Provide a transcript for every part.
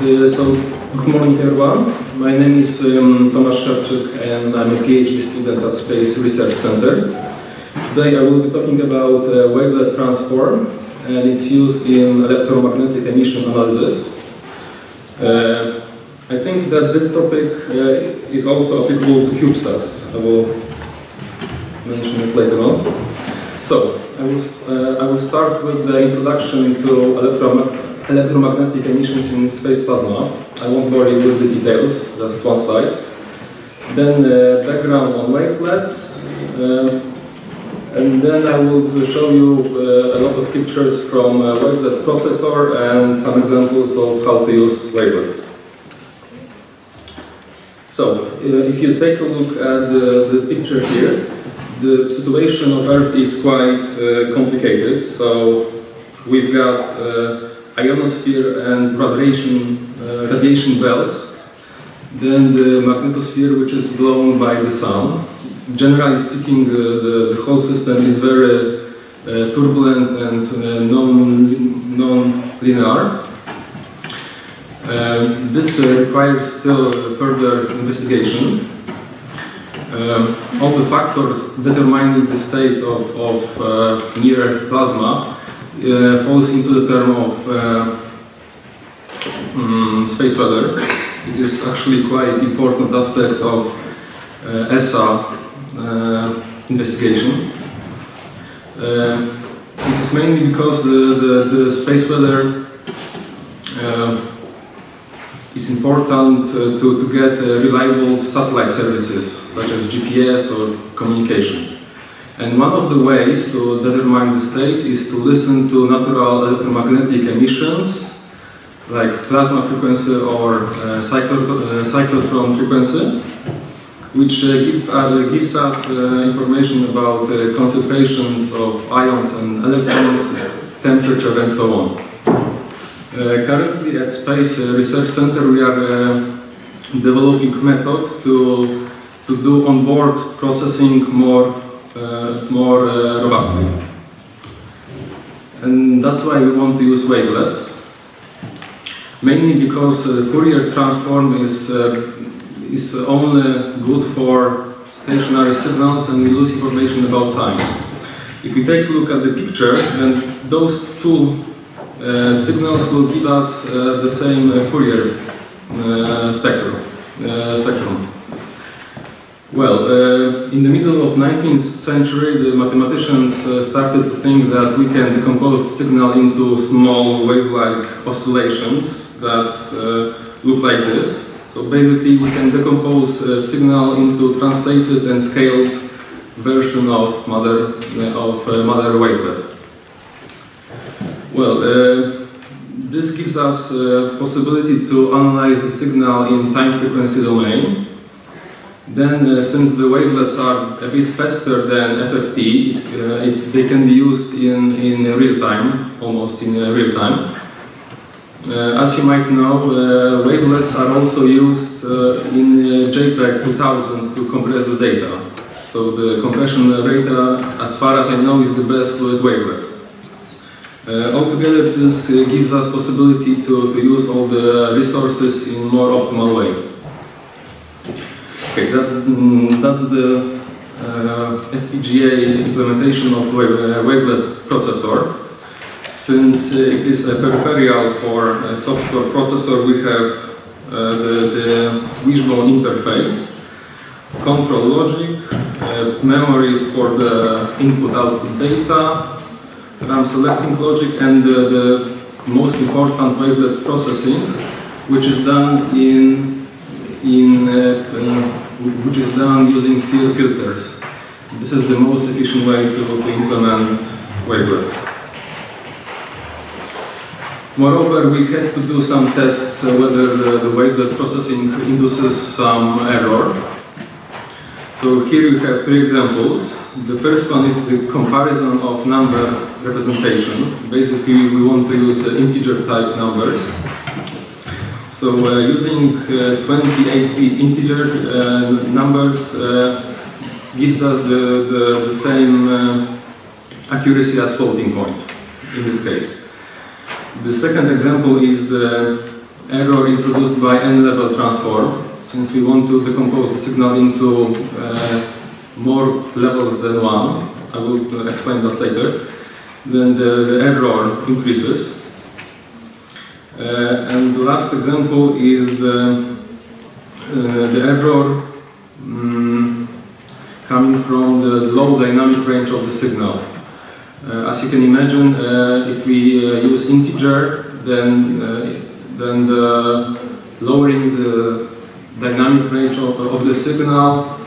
So, good morning everyone. My name is um, Tomasz Szewczyk and I'm a PhD student at Space Research Center. Today I will be talking about uh, wavelet transform and its use in electromagnetic emission analysis. Uh, I think that this topic uh, is also applicable to CubeSats. I will mention it later on. So, I will, uh, I will start with the introduction to electromagnetic emissions in space plasma. I won't bore you with the details, just one slide. Then uh, background on wavelets, uh, and then I will show you uh, a lot of pictures from a wavelet processor and some examples of how to use wavelets. So, uh, if you take a look at the, the picture here, the situation of Earth is quite uh, complicated. So, we've got uh, ionosphere and radiation, uh, radiation belts, then the magnetosphere which is blown by the sun. Generally speaking, uh, the, the, whole system is very uh, turbulent and uh, non-linear. Um, this uh, requires still further investigation. Um, all the factors determining the state of, of uh, near-Earth plasma uh, falls into the term of um, space weather. It is actually quite important aspect of ESA investigation. it is mainly because the, the, the space weather uh, is important uh, to, to get uh, reliable satellite services such as GPS or communication. And one of the ways to determine the state is to listen to natural electromagnetic emissions like plasma frequency or uh, uh cyclotron frequency, which uh, give, uh, gives us information about concentrations of ions and electrons, temperature and so on. Uh, currently at Space Research Center we are uh, developing methods to, to do on-board processing more, more robustly. And that's why we want to use wavelets. Mainly because the Fourier transform is, is only good for stationary signals and we lose information about time. If we take a look at the picture, then those two uh, signals will give us uh, the same uh, Fourier spectrum. spectrum. Well, uh, in the middle of 19th century, the mathematicians uh, started to think that we can decompose the signal into small wave-like oscillations that uh, look like this. So basically, we can decompose a signal into translated and scaled version of mother of mother wavelet. Well, uh, this gives us possibility to analyze the signal in time frequency domain. Then, uh, since the wavelets are a bit faster than FFT, it, uh, it, they can be used in, in real time, almost in real time. Uh, as you might know, uh, wavelets are also used uh, in JPEG 2000 to compress the data. So the compression rate, as far as I know, is the best with wavelets. Uh, altogether, this uh, gives us possibility to, to use all the resources in more optimal way. Okay, that, mm, that's the uh, FPGA implementation of uh, wavelet processor. Since uh, it is a peripheral for a software processor, we have the, the wishbone interface, control logic, memories for the input-output data, RAM selecting logic and the, most important wavelet processing, which is done in in, uh, which is done using FIR filters. This is the most efficient way to, to implement wavelets. Moreover, we had to do some tests uh, whether the, the wavelet processing induces some error. So here you have three examples. The first one is the comparison of number representation. Basically, we want to use uh, integer type numbers. So uh, using 28-bit uh, integer uh, numbers gives us the, the, the same accuracy as floating point in this case. The second example is the error introduced by n-level transform, since we want to decompose the signal into uh, more levels than one. I will explain that later. Then the, the error increases. Uh, and the last example is the, uh, the error um, coming from the low dynamic range of the signal. Uh, as you can imagine, if we use integer, then, then the lowering the dynamic range of, of the signal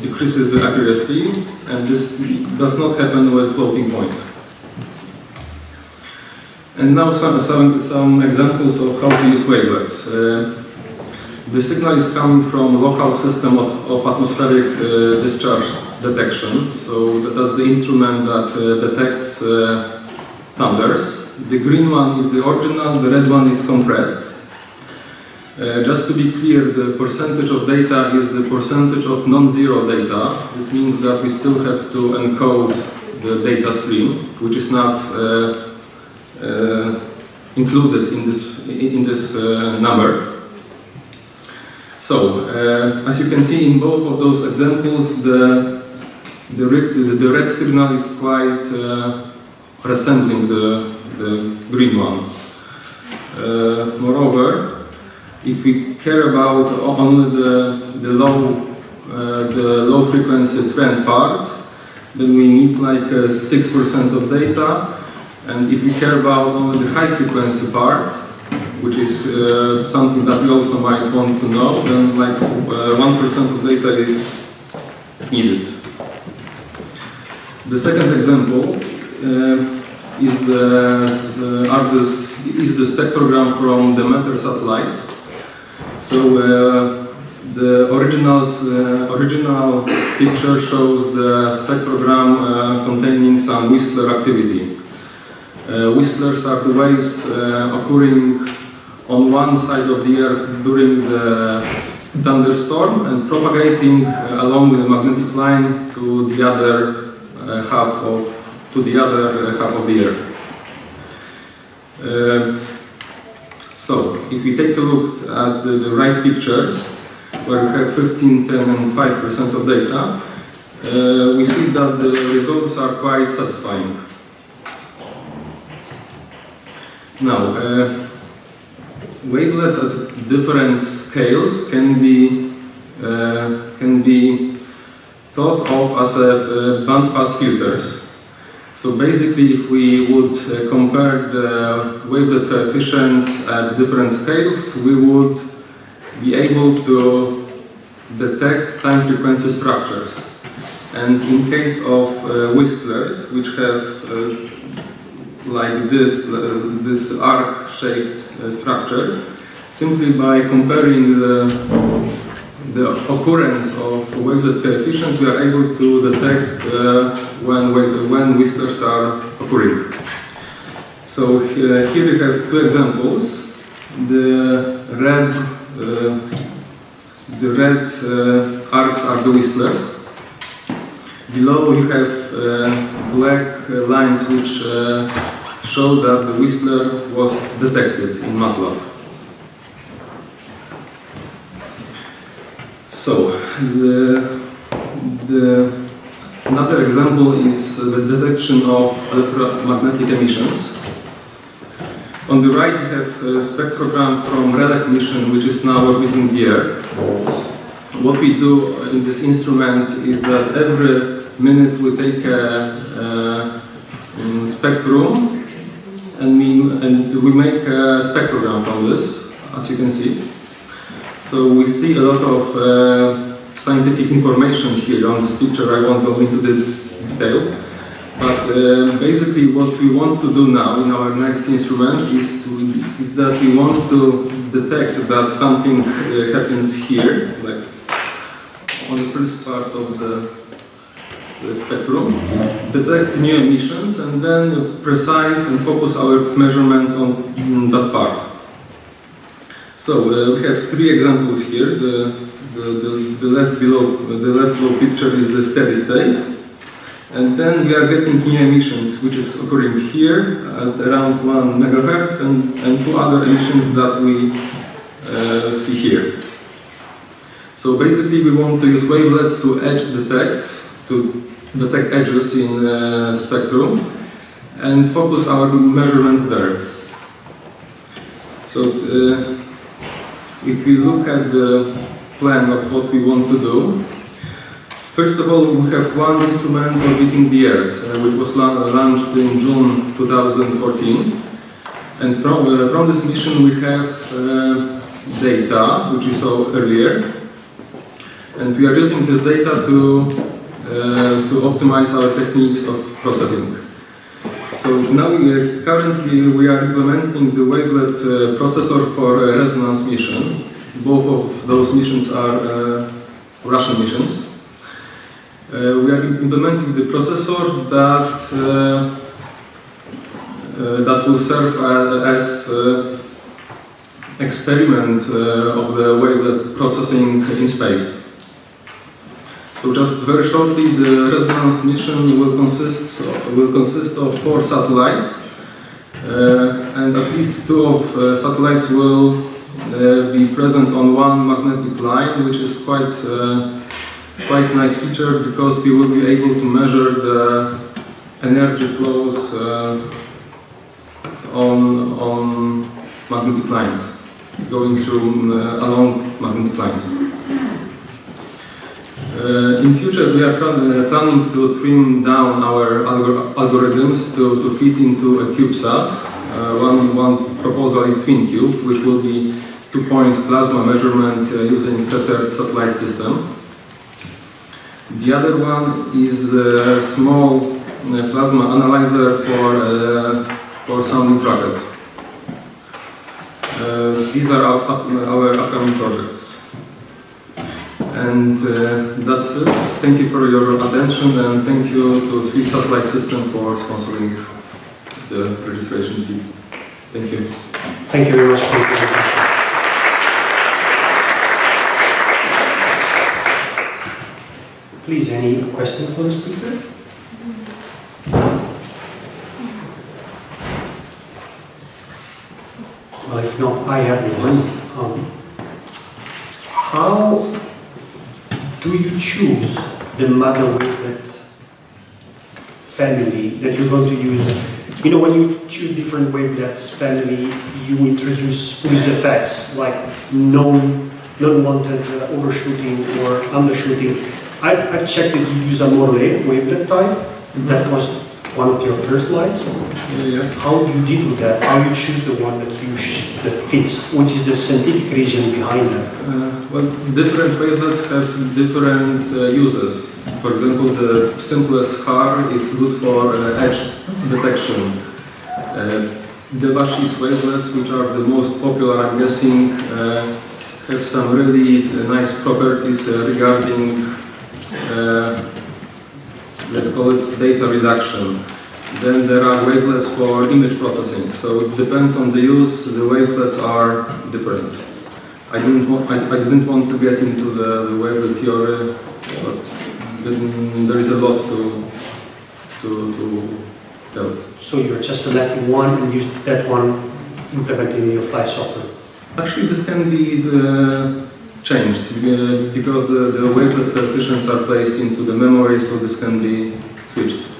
decreases the accuracy, and this does not happen with floating point. And now some, some, some examples of how to use wavelets. Uh, the signal is coming from a local system of, of atmospheric uh, discharge detection. So that's the instrument that uh, detects uh, thunders. The green one is the original, the red one is compressed. Uh, just to be clear, the percentage of data is the percentage of non-zero data. This means that we still have to encode the data stream, which is not uh, included in this, in this uh, number. So, uh, as you can see in both of those examples, the, the, red, the signal is quite resembling the, the green one. moreover, if we care about only the, the low uh, the low frequency trend part, then we need like 6% uh, of data. And if we care about only the high frequency part, which is uh, something that we also might want to know, then like 1% uh, of data is needed. The second example uh, is the, uh, this, is the spectrogram from the Demeter satellite. So uh, the originals, uh, original picture shows the spectrogram containing some Whistler activity. Whistlers are the waves occurring on one side of the Earth during the thunderstorm and propagating uh, along the magnetic line to the other uh, half of to the other uh, half of the Earth. Uh, so, if we take a look at the, the, right pictures, where we have 15, 10 and 5% of data, uh, we see that the results are quite satisfying. Now, uh, wavelets at different scales can be uh, can be thought of as a, uh, bandpass filters. So basically, if we would uh, compare the wavelet coefficients at different scales, we would be able to detect time frequency structures. And in case of uh, whistlers, which have uh, like this, uh, this arc-shaped uh, structure, simply by comparing the, the occurrence of wavelet coefficients, we are able to detect uh, when, when whistlers are occurring. So uh, here we have two examples. The red, uh, the red uh, arcs are the whistlers. Below you have black lines which showed that the Whistler was detected in MATLAB. So, the, the, another example is the detection of electromagnetic emissions. On the right you have a spectrogram from RELEC mission which is now orbiting the Earth. What we do in this instrument is that every minute we take a, a mm, spectrum and we, and we make a spectrogram from this, as you can see. So we see a lot of uh, scientific information here on this picture. I won't go into the detail. But uh, basically what we want to do now in our next instrument is, to, is that we want to detect that something uh, happens here, like on the first part of the spectrum, detect new emissions, and then precise and focus our measurements on that part. So uh, we have three examples here. The, the, the, the, left below, the left below picture is the steady state. And then we are getting new emissions, which is occurring here at around 1 megahertz, and, and two other emissions that we see here. So basically we want to use wavelets to edge detect, to detect edges in uh, spectrum and focus our measurements there. So uh, if we look at the plan of what we want to do, first of all we have one instrument orbiting the Earth, uh, which was la launched in June 2014. And from, uh, from this mission we have uh, data, which you saw earlier. And we are using this data to to optimize our techniques of processing. So now we currently we are implementing the wavelet uh, processor for a resonance mission. Both of those missions are uh, Russian missions. Uh, we are implementing the processor that uh, that will serve as experiment of the wavelet processing in space. So just very shortly, the resonance mission will consist of, will consist of four satellites, uh, and at least two of uh, satellites will uh, be present on one magnetic line, which is quite uh, quite nice feature because we will be able to measure the energy flows uh, on on magnetic lines, going through uh, along magnetic lines. Uh, in future, we are uh, planning to trim down our algor algorithms to, to fit into a CubeSat. Uh, one, one proposal is TwinCube, which will be two-point plasma measurement uh, using tethered satellite system. The other one is a small uh, plasma analyzer for, uh, for sounding rocket. these are our, our upcoming projects. And uh, that's it. Thank you for your attention and thank you to Swiss Satellite System for sponsoring the registration fee. Thank you. Thank you very much. Please, any questions for the speaker? Well, if not, I have one. Um, how do you choose the mother wavelet family that you're going to use? You know, when you choose different wavelets family, you introduce squeeze effects like non non-wanted uh, overshooting or undershooting. I, I checked that you use a Morlet wavelet type. Mm -hmm. That was one of your first slides. Yeah, yeah. How do you deal with that? How you choose the one that you that fits? Which is the scientific reason behind that? Uh, well, different wavelets have different uh, uses. For example, the simplest Haar is good for uh, edge detection. Uh, Daubechies wavelets, which are the most popular, I'm guessing, uh, have some really uh, nice properties uh, regarding, let's call it data reduction. Then there are wavelets for image processing. So it depends on the use, the wavelets are different. I didn't want, I, I didn't want to get into the, the wavelet theory, but there is a lot to, to, to tell. So you're just selecting one and use that one implementing in your flight software? Actually, this can be the, changed uh, because the, the wavelet coefficients are placed into the memory, so this can be switched.